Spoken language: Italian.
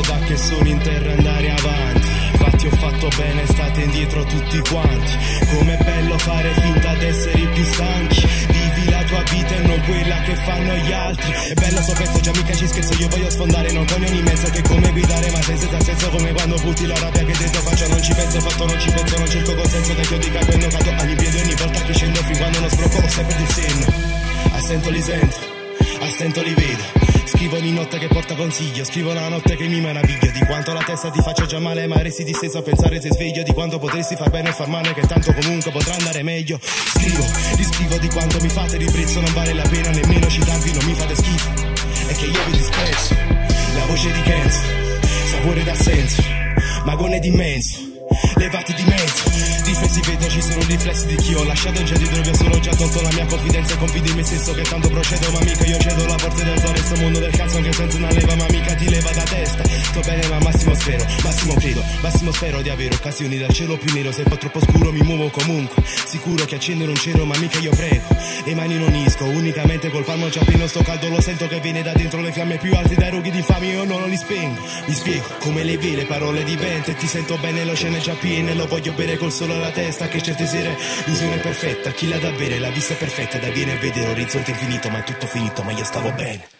da che sono in terra andare avanti. Infatti ho fatto bene, state indietro tutti quanti. Com'è bello fare finta d'essere i più stanchi. Vivi la tua vita e non quella che fanno gli altri. È bello sto pezzo, già mica ci scherzo Io voglio sfondare, non cogno ogni mezzo Che come guidare ma senza senso Come quando butti la rabbia che dentro faccio. Non ci penso, fatto non ci penso Non cerco consenso che io dica quando cado Ogni piede ogni volta che scendo Fin quando non ho sempre di senno. A stento li sento, a stento li vedo Scrivo ogni notte che porta consiglio Scrivo la notte che mi meraviglia. Di quanto la testa ti faccia già male Ma resti disteso a pensare se sveglio. Di quanto potresti far bene e far male Che tanto comunque potrà andare meglio. Scrivo, riscrivo di quanto mi fate ribrezzo Non vale la pena nemmeno citarvi Non mi fate schifo. È che io vi disprezzo La voce di Kenzo Sapore d'assenso Magone d'immenso Levati di mezzo Difesi vedo ci sono riflessi di chi ho lasciato dietro Vi ho solo già tolto la mia confidenza E confido in me stesso che tanto procedo Ma mica io cedo la porta del resto mondo del cazzo Anche senza una leva ma mica ti leva da testa. Sto bene ma massimo spero, massimo credo Massimo spero di avere occasioni dal cielo più nero. Se è troppo scuro mi muovo comunque. Sicuro che accendere un cielo ma mica io prego. Le mani non isco, unicamente col palmo già pieno Sto caldo lo sento che viene da dentro le fiamme più alte Dai roghi di fame. Io non li spengo Mi spiego come le vie, le parole di vento. E ti sento bene lo scene già piene Lo voglio bere col sole alla testa Che certe sere l'illusione è perfetta. Chi l'ha da bere, la vista è perfetta. Da viene a vedere orizzonte infinito Ma è tutto finito, ma io stavo bene